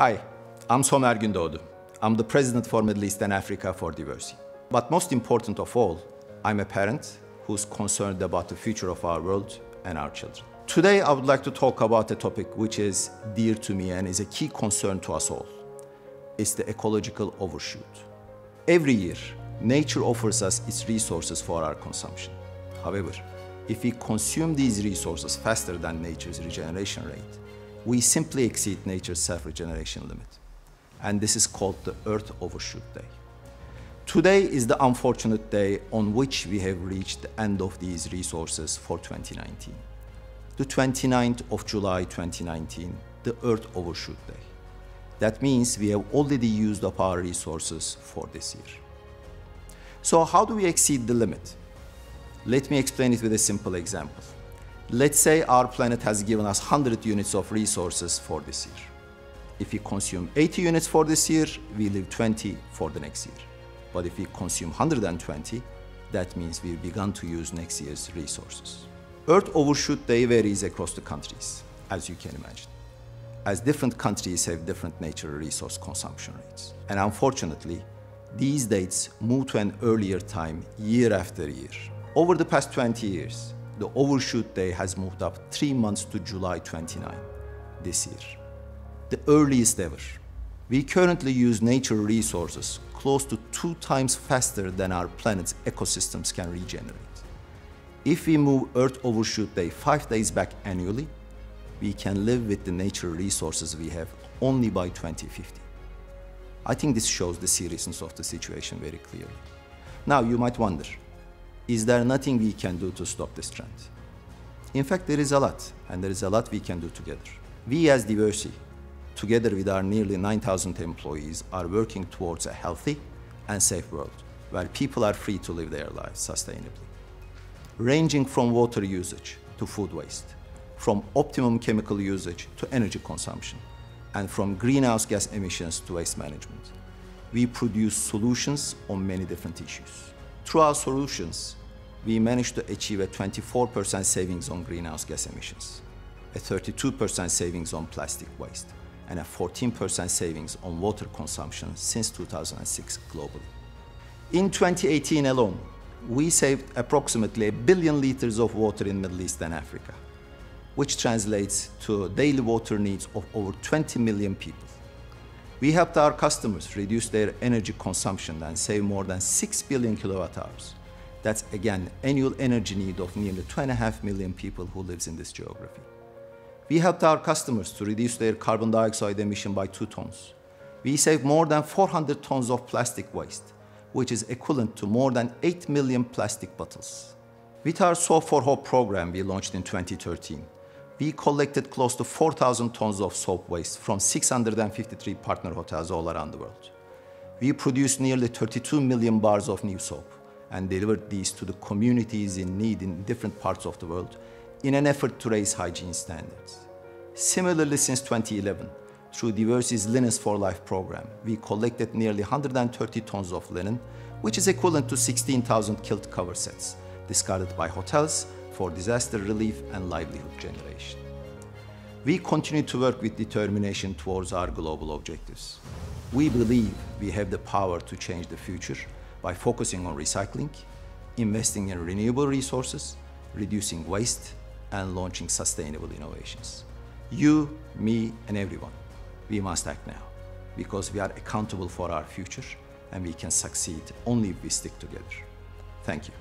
Hi, I'm Somer Gündoğdu. I'm the president for Middle East and Africa for Diversey. But most important of all, I'm a parent who's concerned about the future of our world and our children. Today, I would like to talk about a topic which is dear to me and is a key concern to us all. It's the ecological overshoot. Every year, nature offers us its resources for our consumption. However, if we consume these resources faster than nature's regeneration rate, we simply exceed nature's self-regeneration limit. And this is called the Earth Overshoot Day. Today is the unfortunate day on which we have reached the end of these resources for 2019. The 29th of July 2019, the Earth Overshoot Day. That means we have already used up our resources for this year. So how do we exceed the limit? Let me explain it with a simple example. Let's say our planet has given us 100 units of resources for this year. If we consume 80 units for this year, we leave 20 for the next year. But if we consume 120, that means we've begun to use next year's resources. Earth overshoot day varies across the countries, as you can imagine, as different countries have different natural resource consumption rates. And unfortunately, these dates move to an earlier time year after year. Over the past 20 years, the overshoot day has moved up three months to July 29 this year, the earliest ever. We currently use natural resources close to two times faster than our planet's ecosystems can regenerate. If we move Earth overshoot day five days back annually, we can live with the natural resources we have only by 2050. I think this shows the seriousness of the situation very clearly. Now you might wonder, is there nothing we can do to stop this trend? In fact, there is a lot, and there is a lot we can do together. We as Diversey, together with our nearly 9,000 employees, are working towards a healthy and safe world where people are free to live their lives sustainably. Ranging from water usage to food waste, from optimum chemical usage to energy consumption, and from greenhouse gas emissions to waste management. We produce solutions on many different issues. Through our solutions, we managed to achieve a 24% savings on greenhouse gas emissions, a 32% savings on plastic waste, and a 14% savings on water consumption since 2006 globally. In 2018 alone, we saved approximately a billion liters of water in Middle East and Africa, which translates to daily water needs of over 20 million people. We helped our customers reduce their energy consumption and save more than 6 billion kilowatt hours. That's again annual energy need of nearly 2.5 million people who lives in this geography. We helped our customers to reduce their carbon dioxide emission by 2 tons. We saved more than 400 tons of plastic waste, which is equivalent to more than 8 million plastic bottles. With our Soap for Hope program we launched in 2013, we collected close to 4,000 tons of soap waste from 653 partner hotels all around the world. We produced nearly 32 million bars of new soap and delivered these to the communities in need in different parts of the world in an effort to raise hygiene standards. Similarly, since 2011, through Diversey's Linens for Life program, we collected nearly 130 tons of linen, which is equivalent to 16,000 kilt cover sets, discarded by hotels for disaster relief and livelihood generation. We continue to work with determination towards our global objectives. We believe we have the power to change the future by focusing on recycling, investing in renewable resources, reducing waste, and launching sustainable innovations. You, me, and everyone, we must act now because we are accountable for our future and we can succeed only if we stick together. Thank you.